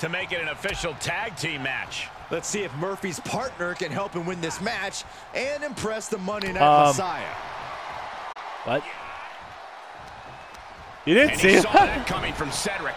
to make it an official tag team match. Let's see if Murphy's partner can help him win this match and impress the Monday Night Um, Messiah. What? You didn't And see he saw that coming from Cedric.